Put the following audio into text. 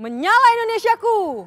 Menyala Indonesiaku!